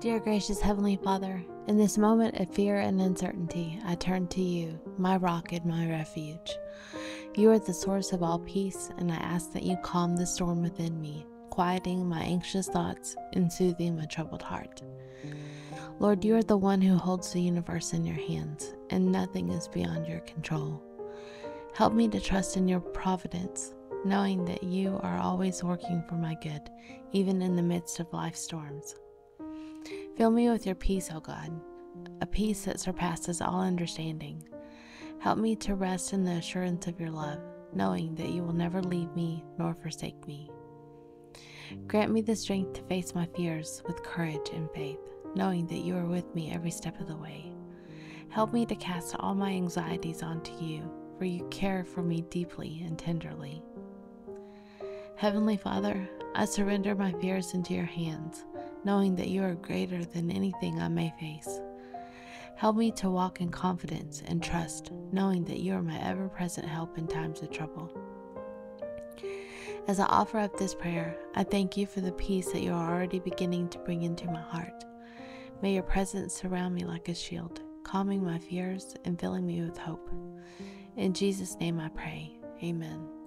Dear gracious Heavenly Father, in this moment of fear and uncertainty, I turn to you, my rock and my refuge. You are the source of all peace, and I ask that you calm the storm within me, quieting my anxious thoughts and soothing my troubled heart. Lord, you are the one who holds the universe in your hands, and nothing is beyond your control. Help me to trust in your providence, knowing that you are always working for my good, even in the midst of life storms. Fill me with your peace, O God, a peace that surpasses all understanding. Help me to rest in the assurance of your love, knowing that you will never leave me nor forsake me. Grant me the strength to face my fears with courage and faith, knowing that you are with me every step of the way. Help me to cast all my anxieties onto you, for you care for me deeply and tenderly. Heavenly Father, I surrender my fears into your hands, knowing that you are greater than anything I may face. Help me to walk in confidence and trust, knowing that you are my ever present help in times of trouble. As I offer up this prayer, I thank you for the peace that you are already beginning to bring into my heart. May your presence surround me like a shield, calming my fears and filling me with hope. In Jesus' name I pray. Amen.